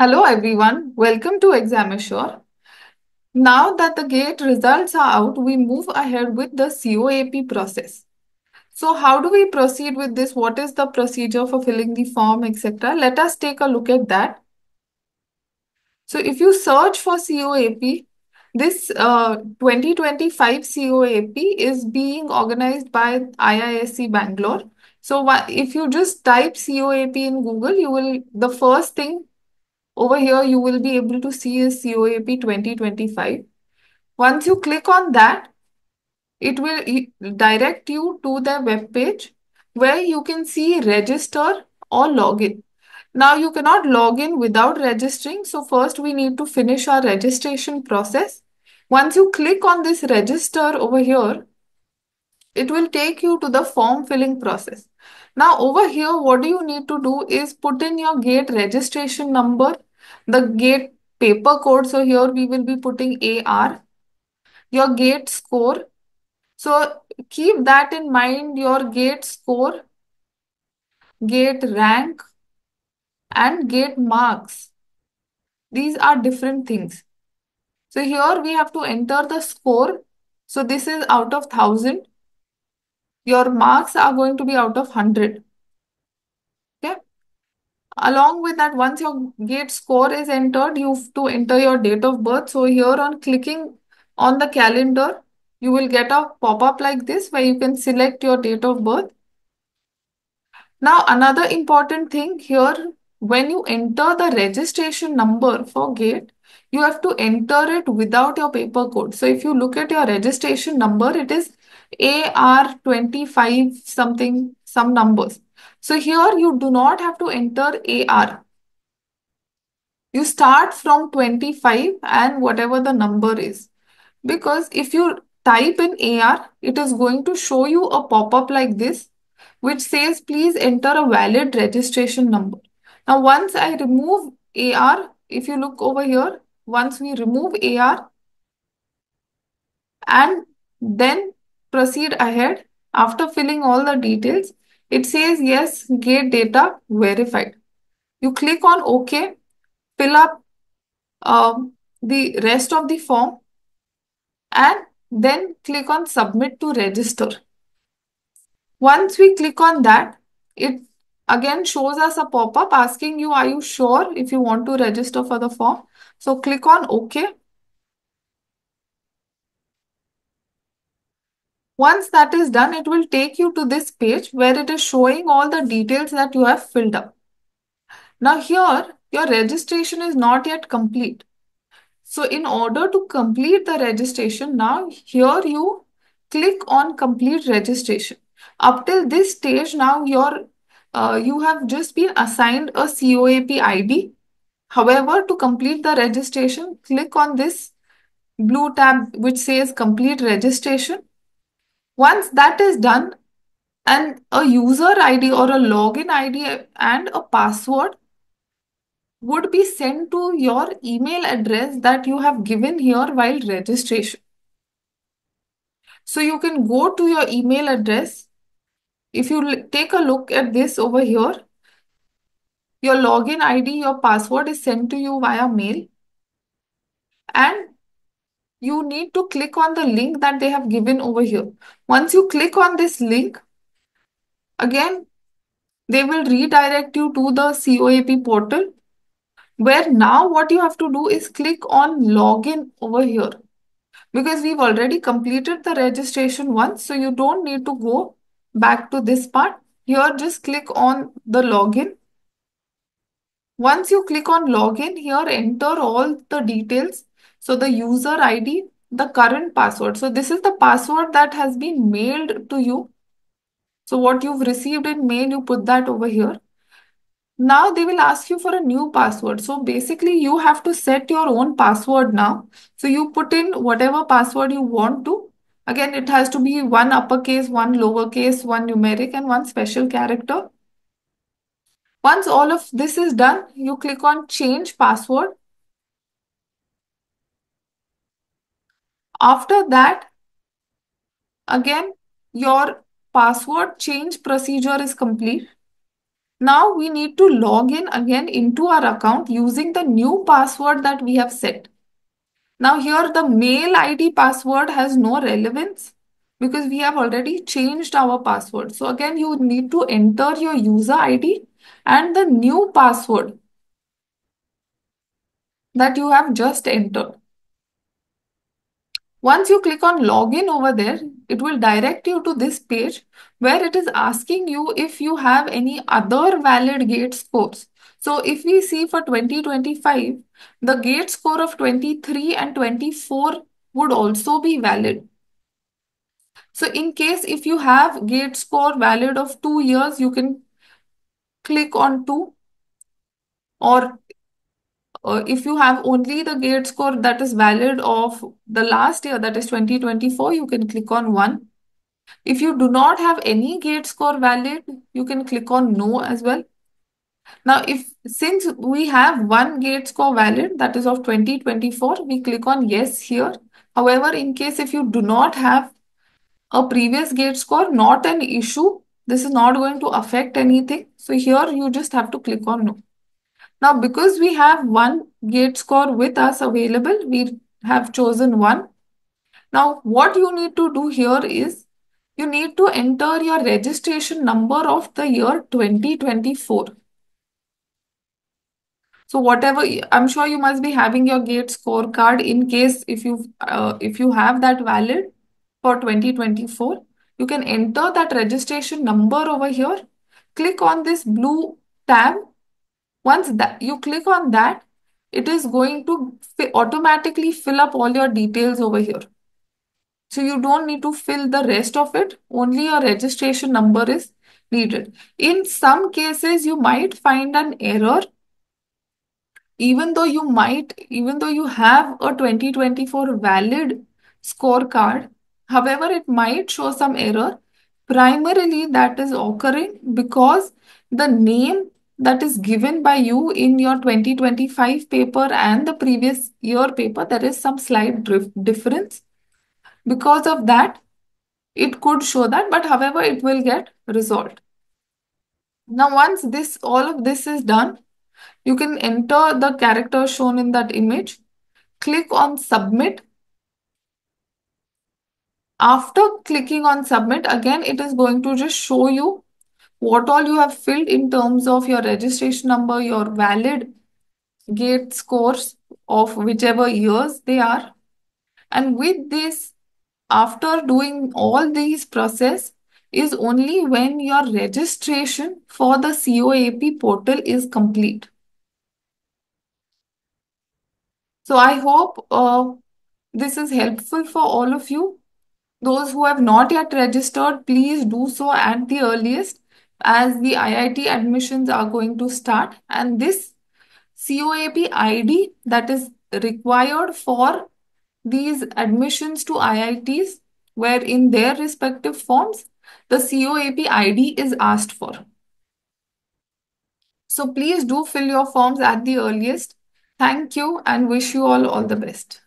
Hello everyone, welcome to Exam Assure. Now that the GATE results are out, we move ahead with the COAP process. So how do we proceed with this? What is the procedure for filling the form, etc.? Let us take a look at that. So if you search for COAP, this uh, 2025 COAP is being organized by IISc Bangalore. So if you just type COAP in Google, you will the first thing over here, you will be able to see is COAP 2025. Once you click on that, it will direct you to the web page where you can see register or login. Now you cannot log in without registering. So first we need to finish our registration process. Once you click on this register over here, it will take you to the form filling process. Now over here, what do you need to do is put in your gate registration number, the gate paper code. So here we will be putting AR, your gate score. So keep that in mind, your gate score, gate rank, and gate marks. These are different things. So here we have to enter the score. So this is out of 1000. Your marks are going to be out of 100. Along with that, once your gate score is entered, you have to enter your date of birth. So here on clicking on the calendar, you will get a pop-up like this where you can select your date of birth. Now, another important thing here, when you enter the registration number for GATE, you have to enter it without your paper code. So if you look at your registration number, it is AR25 something, some numbers. So here you do not have to enter AR. You start from 25 and whatever the number is. Because if you type in AR, it is going to show you a pop-up like this, which says please enter a valid registration number. Now, once I remove AR, if you look over here, once we remove AR and then proceed ahead after filling all the details, it says yes, gate data verified. You click on OK, fill up um, the rest of the form and then click on submit to register. Once we click on that, it again shows us a pop-up asking you, are you sure if you want to register for the form? So click on OK. Once that is done, it will take you to this page where it is showing all the details that you have filled up. Now here, your registration is not yet complete. So in order to complete the registration, now here you click on complete registration. Up till this stage, now your uh, you have just been assigned a COAP ID. However, to complete the registration, click on this blue tab which says complete registration. Once that is done, and a user ID or a login ID and a password would be sent to your email address that you have given here while registration. So you can go to your email address. If you take a look at this over here, your login ID, your password is sent to you via mail. And you need to click on the link that they have given over here. Once you click on this link, again, they will redirect you to the COAP portal where now what you have to do is click on login over here because we've already completed the registration once. So you don't need to go back to this part. Here, just click on the login. Once you click on login, here enter all the details so the user ID, the current password. So this is the password that has been mailed to you. So what you've received in mail, you put that over here. Now they will ask you for a new password. So basically you have to set your own password now. So you put in whatever password you want to. Again, it has to be one uppercase, one lowercase, one numeric and one special character. Once all of this is done, you click on change password. After that, again, your password change procedure is complete. Now we need to log in again into our account using the new password that we have set. Now here the mail ID password has no relevance because we have already changed our password. So again, you need to enter your user ID and the new password that you have just entered. Once you click on login over there, it will direct you to this page where it is asking you if you have any other valid gate scores. So if we see for 2025, the gate score of 23 and 24 would also be valid. So in case if you have gate score valid of two years, you can click on two or uh, if you have only the gate score that is valid of the last year, that is 2024, you can click on 1. If you do not have any gate score valid, you can click on no as well. Now, if since we have one gate score valid, that is of 2024, we click on yes here. However, in case if you do not have a previous gate score, not an issue. This is not going to affect anything. So here you just have to click on no. Now, because we have one gate score with us available, we have chosen one. Now, what you need to do here is you need to enter your registration number of the year 2024. So whatever, I'm sure you must be having your GATE scorecard in case if you uh, if you have that valid for 2024, you can enter that registration number over here. Click on this blue tab. Once that you click on that, it is going to automatically fill up all your details over here. So you don't need to fill the rest of it. Only your registration number is needed. In some cases, you might find an error even though you might, even though you have a 2024 valid scorecard, however, it might show some error. Primarily, that is occurring because the name that is given by you in your 2025 paper and the previous year paper, there is some slight difference. Because of that, it could show that, but however, it will get resolved. Now, once this all of this is done, you can enter the character shown in that image. Click on submit. After clicking on submit, again, it is going to just show you what all you have filled in terms of your registration number, your valid gate scores of whichever years they are. And with this, after doing all these process, is only when your registration for the COAP portal is complete. So I hope uh, this is helpful for all of you. Those who have not yet registered, please do so at the earliest as the IIT admissions are going to start. And this COAP ID that is required for these admissions to IITs, where in their respective forms, the COAP ID is asked for. So please do fill your forms at the earliest. Thank you and wish you all all the best.